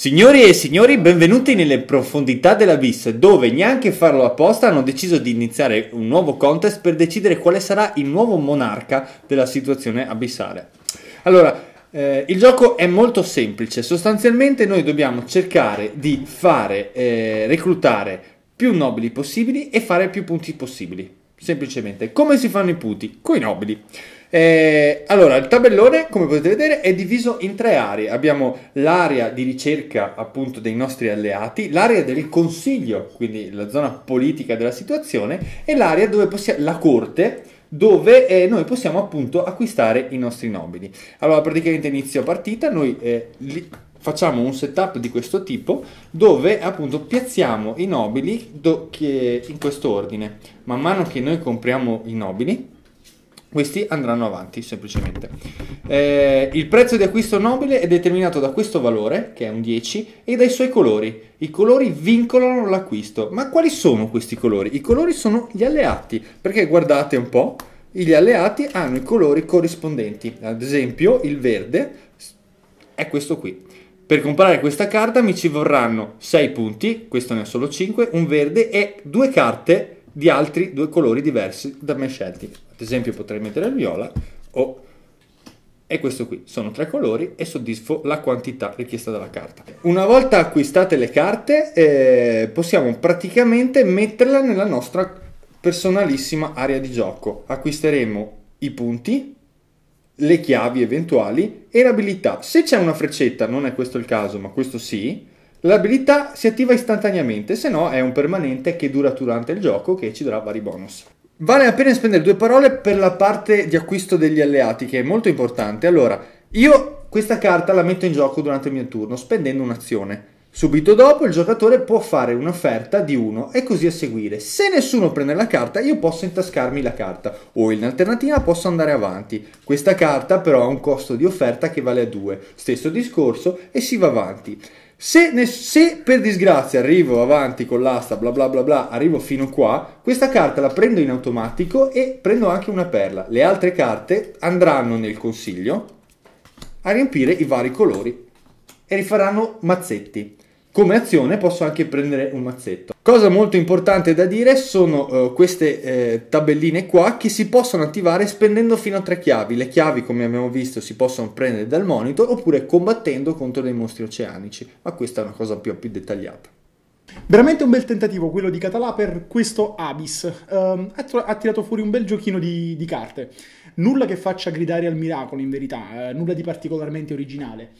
Signori e signori, benvenuti nelle profondità dell'abisso, dove neanche farlo apposta hanno deciso di iniziare un nuovo contest per decidere quale sarà il nuovo monarca della situazione abissale. Allora, eh, il gioco è molto semplice, sostanzialmente noi dobbiamo cercare di fare, eh, reclutare più nobili possibili e fare più punti possibili. Semplicemente, come si fanno i punti? Con i nobili. Eh, allora, il tabellone, come potete vedere, è diviso in tre aree. Abbiamo l'area di ricerca appunto dei nostri alleati, l'area del consiglio, quindi la zona politica della situazione, e l'area dove possiamo, la corte, dove eh, noi possiamo appunto acquistare i nostri nobili. Allora, praticamente inizio partita, noi eh, facciamo un setup di questo tipo dove appunto piazziamo i nobili in questo ordine. Man mano che noi compriamo i nobili, questi andranno avanti semplicemente. Eh, il prezzo di acquisto nobile è determinato da questo valore, che è un 10, e dai suoi colori. I colori vincolano l'acquisto. Ma quali sono questi colori? I colori sono gli alleati, perché guardate un po', gli alleati hanno i colori corrispondenti. Ad esempio, il verde è questo qui. Per comprare questa carta mi ci vorranno 6 punti, questo ne ha solo 5, un verde e due carte di altri due colori diversi da me scelti. Ad esempio potrei mettere il viola o... E questo qui sono tre colori e soddisfo la quantità richiesta dalla carta. Una volta acquistate le carte eh, possiamo praticamente metterla nella nostra personalissima area di gioco. Acquisteremo i punti, le chiavi eventuali e l'abilità. Se c'è una freccetta, non è questo il caso, ma questo sì, L'abilità si attiva istantaneamente, se no è un permanente che dura durante il gioco che ci darà vari bonus. Vale la pena spendere due parole per la parte di acquisto degli alleati, che è molto importante. Allora, io questa carta la metto in gioco durante il mio turno, spendendo un'azione. Subito dopo il giocatore può fare un'offerta di 1 e così a seguire. Se nessuno prende la carta, io posso intascarmi la carta o in alternativa posso andare avanti. Questa carta però ha un costo di offerta che vale a 2. Stesso discorso e si va avanti. Se, ne, se, per disgrazia arrivo avanti con l'asta, bla bla bla bla, arrivo fino qua, questa carta la prendo in automatico e prendo anche una perla. Le altre carte andranno nel consiglio a riempire i vari colori e rifaranno mazzetti. Come azione posso anche prendere un mazzetto. Cosa molto importante da dire sono uh, queste eh, tabelline qua che si possono attivare spendendo fino a tre chiavi. Le chiavi, come abbiamo visto, si possono prendere dal monitor oppure combattendo contro dei mostri oceanici, ma questa è una cosa più, più dettagliata. Veramente un bel tentativo quello di Català per questo Abyss. Um, ha, tirato fuori un bel giochino di, di, carte. Nulla che faccia gridare al miracolo, in verità, eh, nulla di particolarmente originale.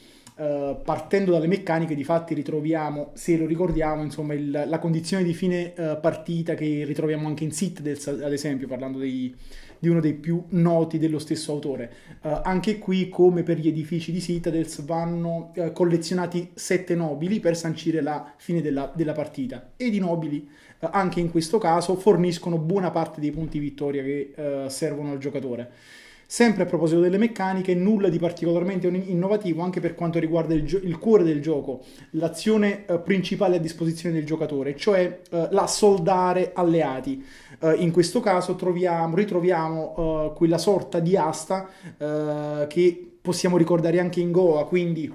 Uh, partendo dalle meccaniche, di fatti ritroviamo, se lo ricordiamo, insomma, il, la condizione di fine uh, partita che ritroviamo anche in Citadels, ad esempio, parlando dei, di uno dei più noti dello stesso autore. Uh, anche qui, come per gli edifici di Citadels, vanno collezionati sette nobili per sancire la fine della, della partita. Ed i nobili, anche in questo caso, forniscono buona parte dei punti vittoria che servono al giocatore. Sempre a proposito delle meccaniche, nulla di particolarmente innovativo anche per quanto riguarda il, gio- il cuore del gioco, l'azione eh, principale a disposizione del giocatore, cioè eh, la soldare alleati. Eh, in questo caso troviamo, ritroviamo eh, quella sorta di asta eh, che possiamo ricordare anche in Goa, quindi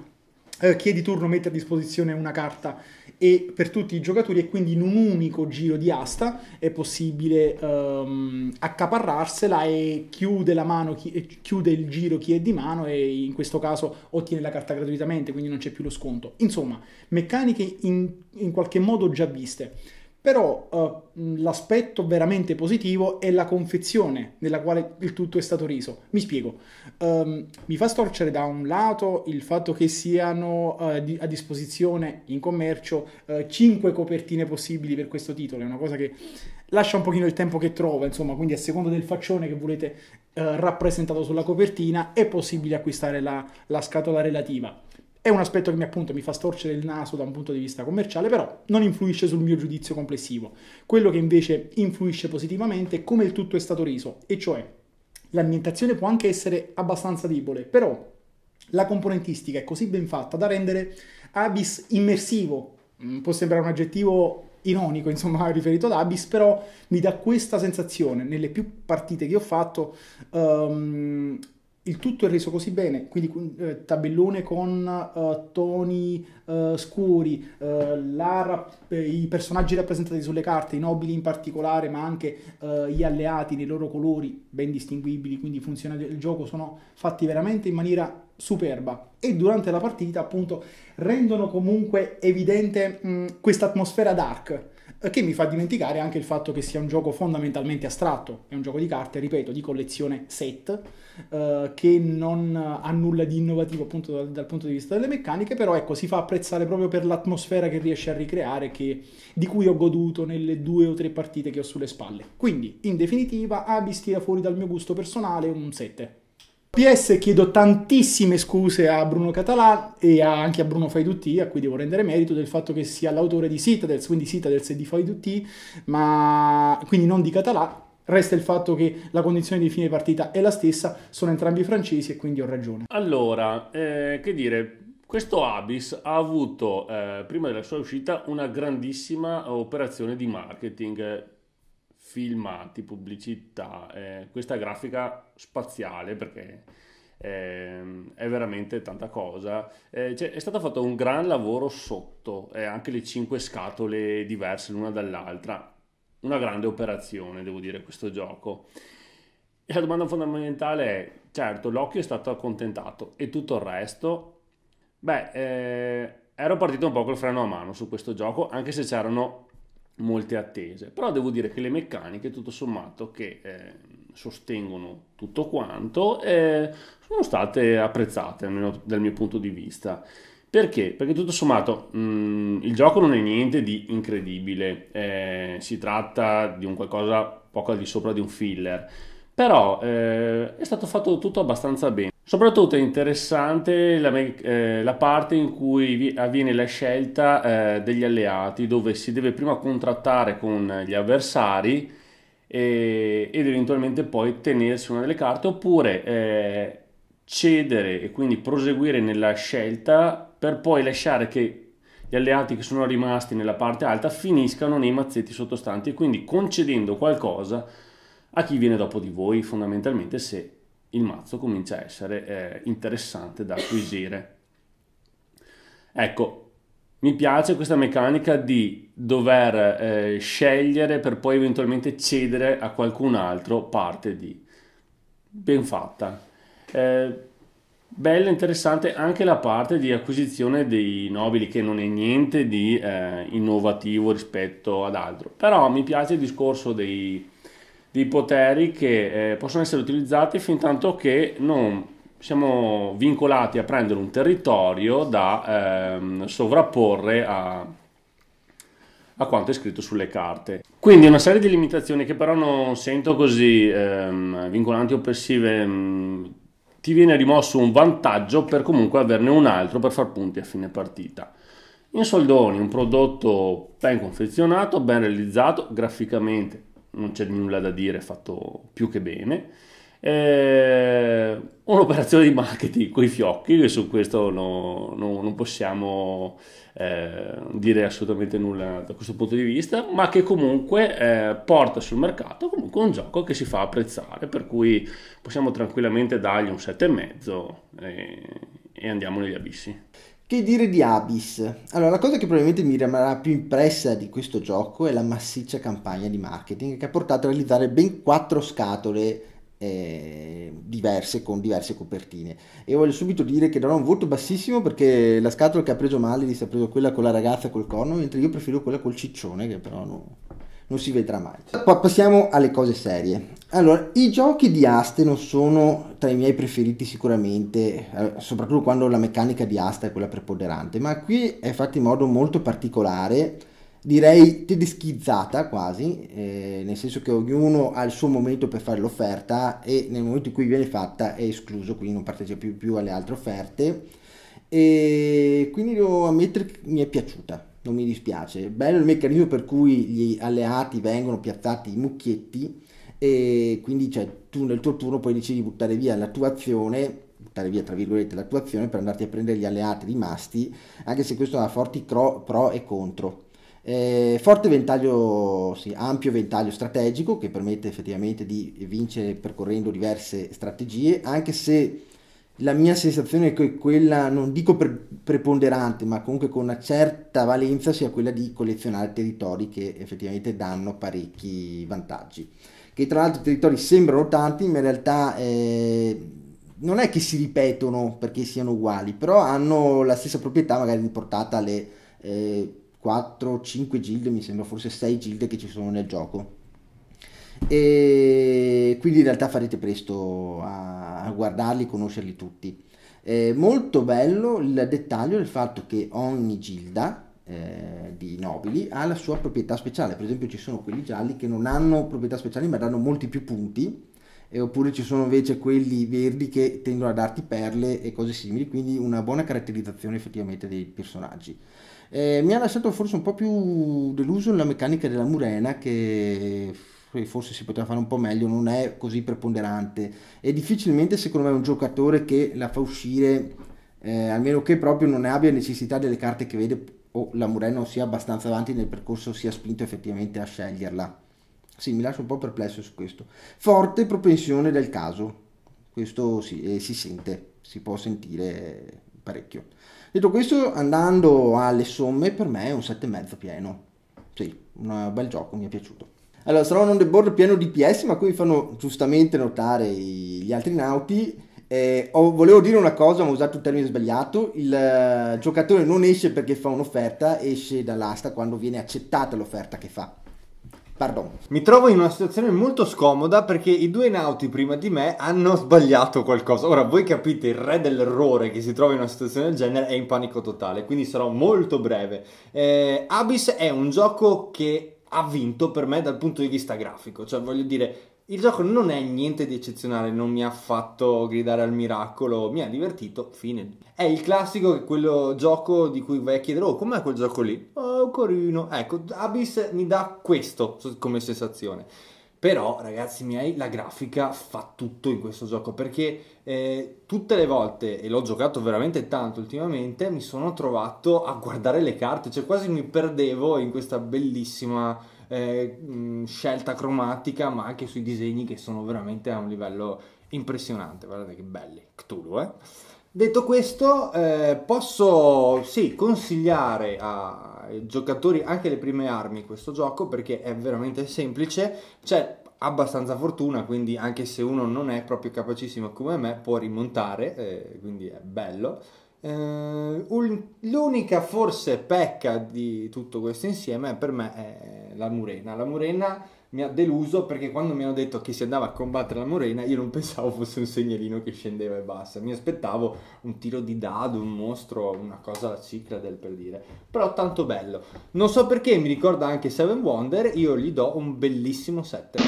eh, chi è di turno mette a disposizione una carta e per tutti i giocatori e quindi in un unico giro di asta è possibile um, accaparrarsela e chiude chi, chiude il giro chi è di mano e in questo caso ottiene la carta gratuitamente quindi non c'è più lo sconto. Insomma meccaniche in, in qualche modo già viste però uh, l'aspetto veramente positivo è la confezione nella quale il tutto è stato riso. Mi spiego. Um, mi fa storcere da un lato il fatto che siano uh, di, a disposizione in commercio uh, 5 copertine possibili per questo titolo. È una cosa che lascia un pochino il tempo che trova, insomma, quindi a seconda del faccione che volete rappresentato sulla copertina è possibile acquistare la, la scatola relativa. È un aspetto che mi, appunto, mi fa storcere il naso da un punto di vista commerciale, però non influisce sul mio giudizio complessivo. Quello che invece influisce positivamente è come il tutto è stato reso, e cioè l'ambientazione può anche essere abbastanza debole, però la componentistica è così ben fatta da rendere Abyss immersivo. Mm, può sembrare un aggettivo ironico, insomma, riferito ad Abyss, però mi dà questa sensazione nelle più partite che ho fatto. Um, il tutto è reso così bene, quindi eh, tabellone con uh, toni uh, scuri, uh, rap- i personaggi rappresentati sulle carte, i nobili in particolare, ma anche gli alleati nei loro colori ben distinguibili, quindi funziona il gioco, sono fatti veramente in maniera superba. E durante la partita appunto rendono comunque evidente questa atmosfera dark che mi fa dimenticare anche il fatto che sia un gioco fondamentalmente astratto, è un gioco di carte, ripeto, di collezione set, eh, che non ha nulla di innovativo appunto dal, dal, punto di vista delle meccaniche, però ecco, si fa apprezzare proprio per l'atmosfera che riesce a ricreare, che, di cui ho goduto nelle due o tre partite che ho sulle spalle. Quindi, in definitiva, Abyss tira fuori dal mio gusto personale un 7. PS chiedo tantissime scuse a Bruno Català e anche a Bruno Faidutti, a cui devo rendere merito del fatto che sia l'autore di Citadels, quindi Citadels e di Faidutti, ma quindi non di Català. Resta il fatto che la condizione di fine partita è la stessa, sono entrambi francesi e quindi ho ragione. Allora, eh, che dire, questo Abyss ha avuto eh, prima della sua uscita una grandissima operazione di marketing filmati, pubblicità, eh, questa grafica spaziale perché eh, è veramente tanta cosa. Eh, cioè, è stato fatto un gran lavoro sotto, eh, anche le cinque scatole diverse l'una dall'altra. Una grande operazione, devo dire, questo gioco. E la domanda fondamentale è, certo, l'occhio è stato accontentato e tutto il resto? Beh, eh, ero partito un po' col freno a mano su questo gioco, anche se c'erano molte attese. Però devo dire che le meccaniche, tutto sommato, che eh, sostengono tutto quanto, eh, sono state apprezzate almeno dal mio punto di vista. Perché? Perché tutto sommato mh, mm, il gioco non è niente di incredibile, eh, si tratta di un qualcosa poco al di sopra di un filler, però eh, è stato fatto tutto abbastanza bene. Soprattutto è interessante la, eh, la parte in cui avviene la scelta eh, degli alleati, dove si deve prima contrattare con gli avversari e, ed eventualmente poi tenersi una delle carte, oppure eh, cedere e quindi proseguire nella scelta per poi lasciare che gli alleati che sono rimasti nella parte alta finiscano nei mazzetti sottostanti e quindi concedendo qualcosa a chi viene dopo di voi, fondamentalmente se il mazzo comincia a essere eh, interessante da acquisire. Ecco, mi piace questa meccanica di dover eh, scegliere per poi eventualmente cedere a qualcun altro parte di. Ben fatta. Eh, bella, interessante anche la parte di acquisizione dei nobili, che non è niente di eh, innovativo rispetto ad altro. Però mi piace il discorso dei di poteri che eh, possono essere utilizzati fin tanto che non siamo vincolati a prendere un territorio da ehm, sovrapporre a, a quanto è scritto sulle carte. Quindi una serie di limitazioni che però non sento così ehm, vincolanti o oppressive. Ehm, ti viene rimosso un vantaggio per comunque averne un altro per far punti a fine partita. In soldoni, un prodotto ben confezionato, ben realizzato, graficamente non c'è nulla da dire, è fatto più che bene. Eh, un'operazione di marketing con i fiocchi, che su questo no, no, non possiamo eh, dire assolutamente nulla da questo punto di vista, ma che comunque eh, porta sul mercato comunque un gioco che si fa apprezzare, per cui possiamo tranquillamente dargli un 7,5 e, e andiamo negli abissi. Che dire di Abyss? Allora, la cosa che probabilmente mi rimarrà più impressa di questo gioco è la massiccia campagna di marketing che ha portato a realizzare ben quattro scatole eh, diverse con diverse copertine. E voglio subito dire che darò un voto bassissimo perché la scatola che ha preso Mali ha preso quella con la ragazza col corno, mentre io preferisco quella col ciccione, che però no, non si vedrà mai. Poi passiamo alle cose serie. Allora, i giochi di aste non sono tra i miei preferiti sicuramente, eh, soprattutto quando la meccanica di asta è quella preponderante, ma qui è fatto in modo molto particolare, direi tedeschizzata quasi, eh, nel senso che ognuno ha il suo momento per fare l'offerta e nel momento in cui viene fatta è escluso, quindi non partecipa più, più alle altre offerte e quindi devo ammettere che mi è piaciuta non mi dispiace. Bello il meccanismo per cui gli alleati vengono piazzati i mucchietti e quindi cioè, tu nel tuo turno poi decidi di buttare via la tua azione buttare via tra virgolette la tua azione per andarti a prendere gli alleati rimasti anche se questo ha forti pro, pro e contro Eh, forte ventaglio, sì, ampio ventaglio strategico che permette effettivamente di vincere percorrendo diverse strategie, anche se la mia sensazione è che quella, non dico pre- preponderante, ma comunque con una certa valenza sia quella di collezionare territori che effettivamente danno parecchi vantaggi. Che tra l'altro i territori sembrano tanti, ma in realtà eh, non è che si ripetono perché siano uguali, però hanno la stessa proprietà magari di portata alle eh, 4-5 gilde, mi sembra forse 6 gilde che ci sono nel gioco e quindi in realtà farete presto a, a guardarli, conoscerli tutti. È molto bello il dettaglio del fatto che ogni gilda eh, di nobili ha la sua proprietà speciale, per esempio ci sono quelli gialli che non hanno proprietà speciali ma danno molti più punti, e oppure ci sono invece quelli verdi che tendono a darti perle e cose simili, quindi una buona caratterizzazione effettivamente dei personaggi. Eh, mi ha lasciato forse un po' più deluso la meccanica della murena che forse si poteva fare un po' meglio, non è così preponderante e difficilmente secondo me un giocatore che la fa uscire, eh, almeno che proprio non ne abbia necessità delle carte che vede o la Murena sia abbastanza avanti nel percorso, sia spinto effettivamente a sceglierla. Sì, mi lascio un po' perplesso su questo. Forte propensione del caso, questo sì, eh, si sente, si può sentire parecchio. Detto questo, andando alle somme, per me è un 7,5 pieno. Sì, un bel gioco, mi è piaciuto. Allora, sarà un on the board pieno di PS, ma qui fanno giustamente notare gli altri nauti. Eh, ho, volevo dire una cosa, ma ho usato un termine sbagliato. Il uh, giocatore non esce perché fa un'offerta, esce dall'asta quando viene accettata l'offerta che fa. Pardon. Mi trovo in una situazione molto scomoda perché i due nauti prima di me hanno sbagliato qualcosa. Ora voi capite, il re dell'errore che si trova in una situazione del genere è in panico totale, quindi sarò molto breve. Eh, Abyss è un gioco che ha vinto per me dal punto di vista grafico. Cioè, voglio dire, il gioco non è niente di eccezionale, non mi ha fatto gridare al miracolo, mi ha divertito, fine. È il classico, quello gioco di cui vai a chiedere, oh, com'è quel gioco lì? Oh, carino. Ecco, Abyss mi dà questo come sensazione. Però, ragazzi miei, la grafica fa tutto in questo gioco perché eh, tutte le volte, e l'ho giocato veramente tanto ultimamente, mi sono trovato a guardare le carte, cioè quasi mi perdevo in questa bellissima eh, scelta cromatica, ma anche sui disegni che sono veramente a un livello impressionante. Guardate che belli, Cthulhu, eh? Detto questo, eh, posso sì, consigliare ai giocatori anche le prime armi questo gioco perché è veramente semplice, c'è abbastanza fortuna, quindi anche se uno non è proprio capacissimo come me può rimontare, eh, quindi è bello. Eh, l'unica forse pecca di tutto questo insieme per me è la Murena. La Murena mi ha deluso perché quando mi hanno detto che si andava a combattere la Morena io non pensavo fosse un segnalino che scendeva e basta. Mi aspettavo un tiro di dado un mostro una cosa la cicla del per dire. Però tanto bello. Non so perché mi ricorda anche Seven Wonder io gli do un bellissimo 7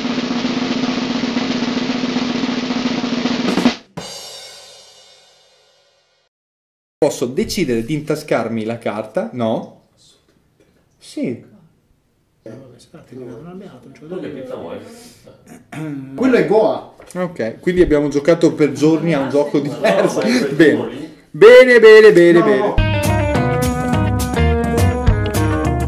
posso decidere di intascarmi la carta? No? Sì quello è Goa. Ok, quindi abbiamo giocato per giorni a un gioco diverso. Bene, bene, bene, bene. bene.